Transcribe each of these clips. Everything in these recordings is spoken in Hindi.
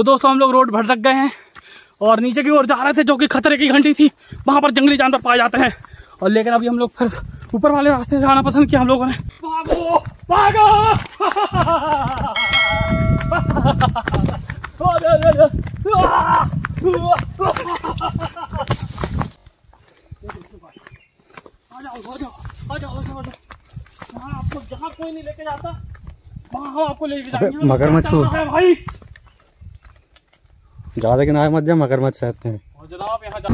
तो दोस्तों हम लोग रोड भटक गए हैं और नीचे की ओर जा रहे थे जो कि खतरे की घंटी थी। वहाँ पर जंगली जानवर पाए जाते हैं। और लेकिन अभी हम लोग फिर ऊपर वाले रास्ते से आना पसंद किया हम लोगों ने। भागो भागो! आ जाओ आ जाओ आ जाओ। आ जाओ आ आपको जहाँ कोई नहीं लेके जाता वहाँ हम आपको लेके जाएँगे। मगरमच्छ। भाई ज़्यादा किनारे मत जा मगरमच्छ रहते हैं। और जनाब यहाँ जा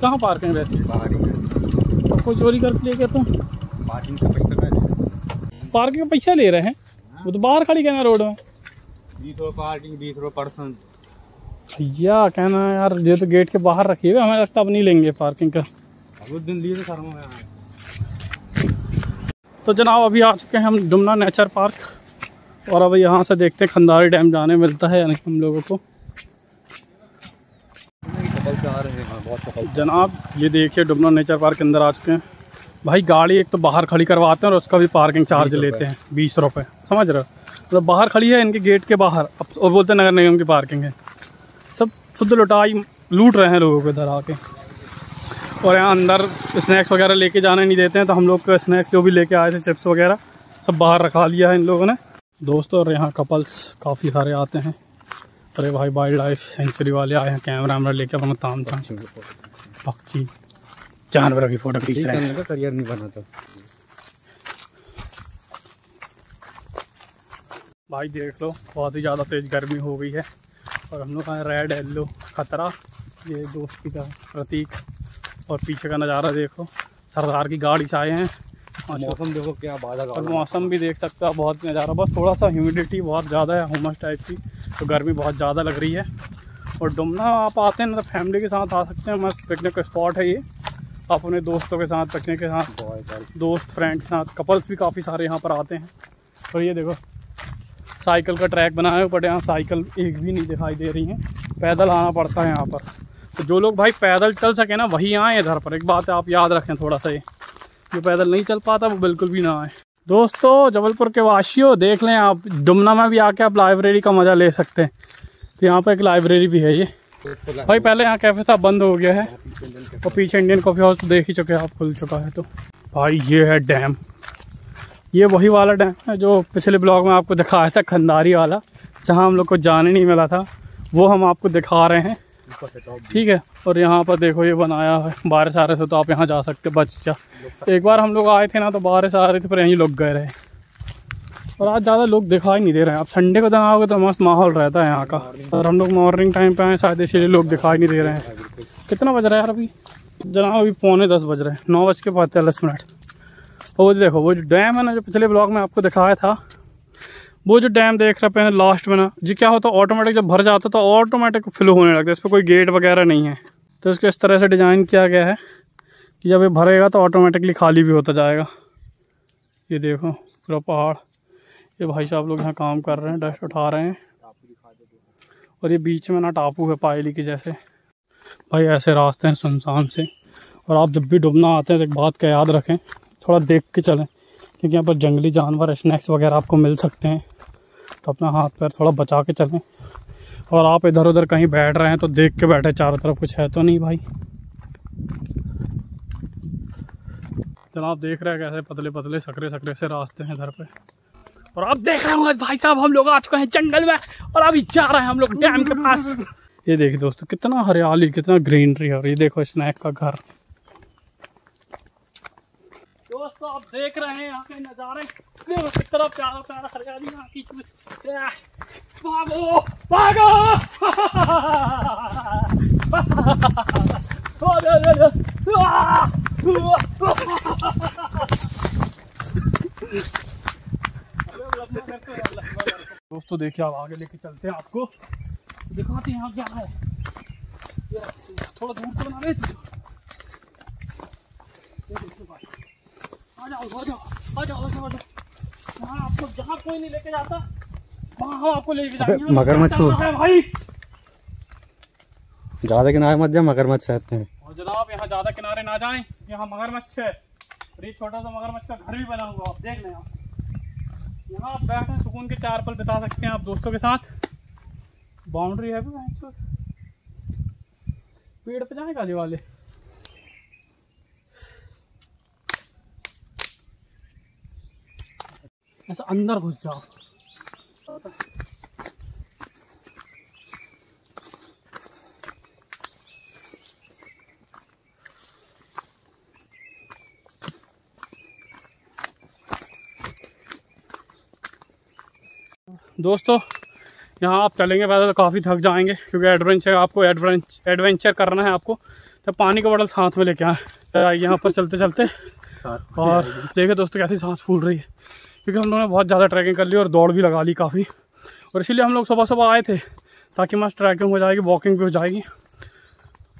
कहाँ पार्किंग रहती है आपको चोरी करके ले गया तो? पार्किंग का पैसा पहले पार्किंग का पैसा ले रहे हैं? वो तो बाहर खड़ी कहना रोड में। बीस रुपये पार्किंग बीस रुपये पर्सन भैया कहना है यार ये तो गेट के बाहर रखी रखिएगा हमें लगता अब नहीं लेंगे पार्किंग का। उस दिन लिए थे सर में तो जनाब अभी आ चुके हैं हम डुमना नेचर पार्क और अब यहाँ से देखते हैं खंदारी डैम जाने मिलता है या नहीं हम लोगों को। जनाब ये देखिए डुमना नेचर पार्क के अंदर आ चुके हैं। भाई गाड़ी एक तो बाहर खड़ी करवाते हैं और उसका भी पार्किंग चार्ज लेते हैं बीस रुपये समझ रहे हो? मतलब बाहर खड़ी है इनके गेट के बाहर। अब और बोलते हैं नगर निगम की पार्किंग है। सब शुद्ध लुटाई लूट रहे हैं लोगों को इधर आके। और यहाँ अंदर स्नैक्स वगैरह लेके जाने नहीं देते हैं तो हम लोग को स्नैक्स जो भी लेके आए थे चिप्स वगैरह सब बाहर रखा लिया है इन लोगों ने। दोस्तों और यहाँ कपल्स काफ़ी सारे आते हैं। अरे भाई वाइल्ड लाइफ सेंचुरी वाले आए हैं कैमरा वैमरा लेके अपना ताम झाम पक्षी। जानवरों की फ़ोटो खींच रहे हैं। का करियर नहीं बना था। भाई देख लो बहुत ही ज़्यादा तेज़ गर्मी हो गई है। और हम लोग आए रेड येल्लो खतरा ये दोस्ती का प्रतीक। और पीछे का नज़ारा देखो। सरदार की गाड़ी से आए हैं। और मौसम देखो क्या बादल और मौसम भी देख सकते हो बहुत नज़ारा बस थोड़ा सा ह्यूमिडिटी बहुत ज़्यादा है हुमस टाइप की तो गर्मी बहुत ज़्यादा लग रही है। और डुमना आप आते हैं ना तो फैमिली के साथ आ सकते हैं मस्त पिकनिक का स्पॉट है ये। आप अपने दोस्तों के साथ पिकनिक के साथ दोस्त फ्रेंड के साथ कपल्स भी काफ़ी सारे यहाँ पर आते हैं। और ये देखो साइकिल का ट्रैक बनाया है बट यहाँ साइकिल एक भी नहीं दिखाई दे रही है। पैदल आना पड़ता है यहाँ पर। तो जो लोग भाई पैदल चल सके ना, वही आए इधर पर। एक बात आप याद रखें थोड़ा सा ये। जो पैदल नहीं चल पाता, वो बिल्कुल भी ना आए। दोस्तों, जबलपुर के वासियों, देख लें आप, डुमना में भी आके आप लाइब्रेरी का मज़ा ले सकते हैं। तो यहाँ पर एक लाइब्रेरी भी है ये। भाई, पहले यहाँ कैफ़े था, बंद हो गया है। और पीछे इंडियन कॉफ़ी हाउस तो देख ही चुके हैं आप, खुल चुका है तो। भाई, ये है डैम ये वही वाला डैम है जो पिछले ब्लॉग में आपको दिखाया था, खंदारी वाला, जहाँ हम लोग को जाने नहीं मिला था। वो हम आपको दिखा रहे हैं। ठीक है, और यहाँ पर देखो ये बनाया है, बारिश आ रहे थे तो आप यहाँ जा सकते बच जा। एक बार हम लोग आए थे ना तो बारिश आ रही थी पर यहीं लोग गए रहे। और आज ज़्यादा लोग दिखाई नहीं दे रहे हैं। अब संडे को दिन आओगे तो मस्त माहौल रहता है यहाँ का। और हम लोग मॉर्निंग टाइम पे आए, शायद इसीलिए लोग दिखाई नहीं दे रहे हैं। कितना बज रहा है यार अभी? जनाब, अभी पौने दस बज रहे हैं। नौ बज के पैंतालीस मिनट। और वो देखो, वो जो डैम है ना, जो पिछले ब्लॉग में आपको दिखाया था वो जो डैम देख रहे हैं लास्ट में ना, जी क्या होता है ऑटोमेटिक जब भर जाता है तो ऑटोमेटिक फ्लो होने लगता है इस पर कोई गेट वगैरह नहीं है। तो इसको इस तरह से डिज़ाइन किया गया है कि जब ये भरेगा तो ऑटोमेटिकली खाली भी होता जाएगा। ये देखो, पूरा पहाड़। ये भाई साहब लोग यहाँ काम कर रहे हैं डस्ट उठा रहे हैं। और ये बीच में ना टापू है, पायली की जैसे। भाई ऐसे रास्ते हैं सुनसान से। और आप जब भी डुबना आते हैं तो एक बात का याद रखें, थोड़ा देख के चलें, क्योंकि यहाँ पर जंगली जानवर स्नैक्स वगैरह आपको मिल सकते हैं। तो अपना हाथ पैर थोड़ा बचा के चलें। और आप इधर उधर कहीं बैठ रहे हैं तो देख के बैठे चारों तरफ़, कुछ है तो नहीं भाई। जनाब देख रहे हैं कैसे पतले पतले सकरे सकरे से रास्ते हैं इधर पे। और आप देख रहे होंगे भाई साहब, हम लोग आ चुके हैं जंगल में और अभी जा रहे हैं हम लोग डैम के पास। ये देखिए दोस्तों, कितना हरियाली, कितना ग्रीनरी और ये देखो स्नैक का घर। दोस्तों, आप देख रहे हैं यहाँ के नज़ारे। दोस्तों, देखिए आप आगे लेके चलते हैं आपको। दिखाते हैं यहाँ क्या है। थोड़ा दूर तो बना रहे आ जाओ आ जाओ आ जाओ आ जाओ। वहाँ आपको जहाँ कोई नहीं लेके जाता वहाँ हम आपको लेके जाएँगे। मगरमच्छ हो। भाई? ज़्यादा किनारे मत जा मगरमच्छ रहते हैं। और जनाब यहाँ ज़्यादा किनारे ना जाएँ यहाँ मगरमच्छ है। और ये छोटा सा मगरमच्छ का घर भी बना हुआ आप देख लें आप। यहाँ आप बैठे सुकून के चार पल बिता सकते हैं आप दोस्तों के साथ। बाउंड्री है भी पेड़ पे जाए काले वाले? ऐसा अंदर घुस जाओ। दोस्तों यहाँ आप चलेंगे वैसे तो काफ़ी थक जाएँगे क्योंकि एडवेंचर आपको एडवेंचर एडवेंचर करना है आपको। तो पानी का बॉटल साथ में लेके आए। यहाँ पर चलते चलते और देखे दोस्तों कैसी सांस फूल रही है। क्योंकि हम लोगों ने बहुत ज़्यादा ट्रैकिंग कर ली और दौड़ भी लगा ली काफ़ी। और इसीलिए हम लोग सुबह सुबह आए थे ताकि मस्त ट्रैकिंग हो जाएगी वॉकिंग भी हो जाएगी।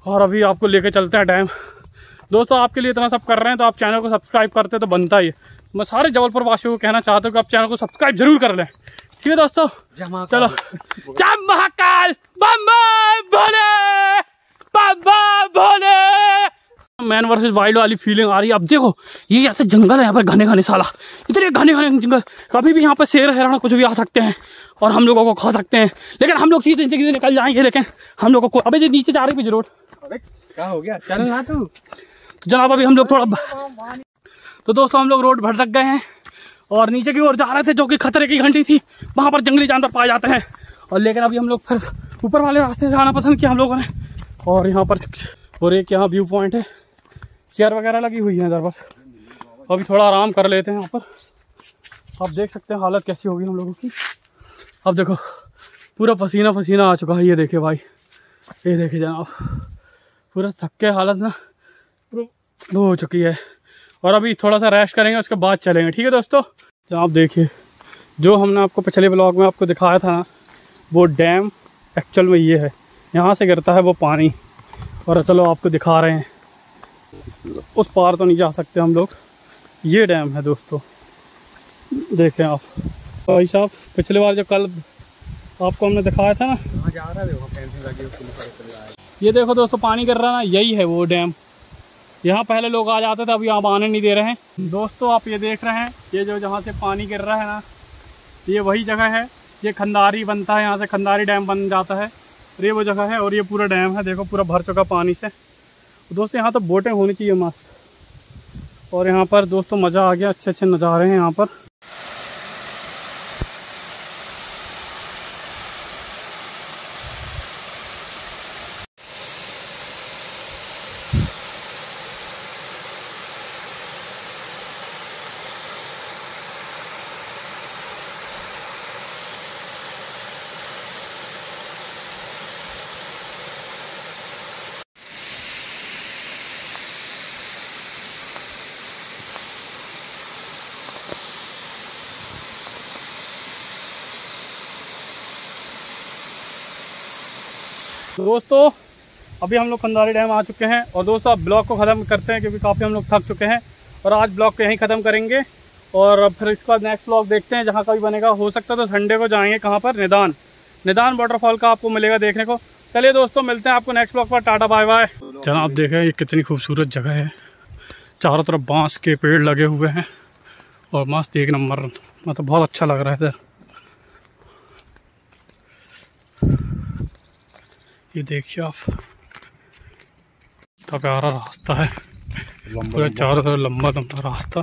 और अभी आपको लेके चलते हैं टाइम दोस्तों आपके लिए इतना सब कर रहे हैं तो आप चैनल को सब्सक्राइब करते तो बनता ही है। मैं सारे जबलपुर वासियों को कहना चाहता हूँ कि आप चैनल को सब्सक्राइब ज़रूर कर लें। ठीक है दोस्तों? चलो। जय महाकाल। बम्बे भोले! बम्बे भोले! मैन वर्सेस वाइल्ड वाली फीलिंग आ रही है। अब देखो ये ऐसे जंगल है यहाँ पर घने घने साला। इतने घने घने जंगल। कभी भी यहाँ पर शेर हैराना कुछ भी आ सकते हैं और हम लोगों को खा सकते हैं। लेकिन हम लोग सीधे सीधे निकल जाएँगे लेकिन हम लोगों को अबे जो नीचे जा रही है रोड क्या हो गया? चल ना तू। तो जनाब अभी हम लोग थोड़ा तो दोस्तों हम लोग रोड भटक गए हैं और नीचे की ओर जा रहे थे जो कि खतरे की घंटी थी। वहाँ पर जंगली जानवर पाए जाते हैं। और लेकिन अभी हम लोग फिर ऊपर वाले रास्ते से आना पसंद किया हम लोगों ने। और यहाँ पर और एक यहाँ व्यू पॉइंट है। चेयर वगैरह लगी हुई है इधर पर। अभी थोड़ा आराम कर लेते हैं यहाँ पर। आप देख सकते हैं हालत कैसी होगी हम लोगों की। अब देखो, पूरा पसीना पसीना आ चुका है, ये देखे भाई। ये देखे जनाब, पूरा थक के हालत ना पूरा हो चुकी है। और अभी थोड़ा सा रेस्ट करेंगे, उसके बाद चलेंगे। ठीक है दोस्तों? जनाब देखिए, जो हमने आपको पिछले ब्लॉग में आपको दिखाया था ना, वो डैम एक्चुअल में ये है। यहाँ से गिरता है वो पानी। और चलो आपको दिखा रहे हैं। उस पार तो नहीं जा सकते हम लोग। ये डैम है दोस्तों। देखें आप। भाई साहब पिछले बार जो कल आपको हमने दिखाया था ना? जा रहा है देखो ये देखो दोस्तों पानी गिर रहा है ना यही है वो डैम। यहाँ पहले लोग आ जाते थे अभी आप आने नहीं दे रहे हैं। दोस्तों आप ये देख रहे हैं ये जो जहाँ से पानी गिर रहा है ना ये वही जगह है। ये खंदारी बनता है यहाँ से खंदारी डैम बन जाता है। और ये वो जगह है और ये पूरा डैम है देखो पूरा भर चुका पानी से। दोस्तों, यहाँ तो बोटें होनी चाहिए मस्त। और यहाँ पर दोस्तों मज़ा आ गया अच्छे अच्छे नज़ारे हैं यहाँ पर। दोस्तों, अभी हम लोग कंदारी डैम आ चुके हैं और दोस्तों, अब ब्लॉग को ख़त्म करते हैं क्योंकि काफ़ी हम लोग थक चुके हैं और आज ब्लॉग को यहीं ख़त्म करेंगे और फिर इसका नेक्स्ट ब्लॉग देखते हैं जहाँ का भी बनेगा। हो सकता है तो संडे को जाएँगे कहाँ पर? निदान। निदान वाटरफॉल का आपको मिलेगा देखने को। चलिए दोस्तों, मिलते हैं आपको नेक्स्ट ब्लॉग पर। टाटा बाय बाय जनाब, देखें, ये कितनी खूबसूरत जगह है। चारों तरफ़ बाँस के पेड़ लगे हुए हैं और मस्त एक नंबर मतलब बहुत अच्छा लग रहा है इधर। ये देखिए आप। इतना प्यारा रास्ता है। पूरा चारों तरफ़ लंबा लंबा रास्ता।